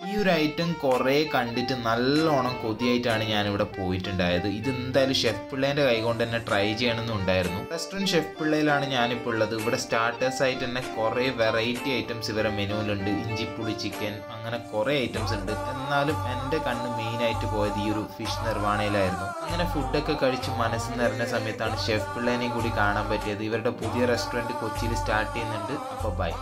ഈ ഒരു ഐറ്റം കുറേ കണ്ടിട്ട് നല്ലോണം കൊതിയായിട്ടാണ് ഞാനിവിടെ പോയിട്ടുണ്ടായത്. ഇത് എന്തായാലും ഷെഫ് പിള്ളേന്റെ കൈകൊണ്ട് തന്നെ ട്രൈ ചെയ്യണമെന്നുണ്ടായിരുന്നു റെസ്റ്റോറന്റ് ഷെഫ് പിള്ളയിലാണ് ഞാനിപ്പോൾ ഉള്ളത്. ഇവിടെ സ്റ്റാർട്ടേഴ്സ് ആയിട്ട് തന്നെ കുറേ വെറൈറ്റി ഐറ്റംസ് ഇവരെ മെനുവിലുണ്ട് ഇഞ്ചിപ്പുളി ചിക്കൻ അങ്ങനെ കുറേ ഐറ്റംസ് ഉണ്ട്. എന്നാലും എന്റെ കണ്ണ് മെയിനായിട്ട് പോയത് ഈ ഒരു ഫിഷ് നിർവാണയിലായിരുന്നു. അങ്ങനെ ഫുഡൊക്കെ കഴിച്ച് മനസ്സ് നിറഞ്ഞ സമയത്താണ് ഷെഫ് പിള്ളേനെയും കൂടി കാണാൻ പറ്റിയത്. ഇവരുടെ പുതിയ റെസ്റ്റോറന്റ് കൊച്ചിയിൽ സ്റ്റാർട്ട് ചെയ്യുന്നുണ്ട്. അപ്പോൾ ബൈ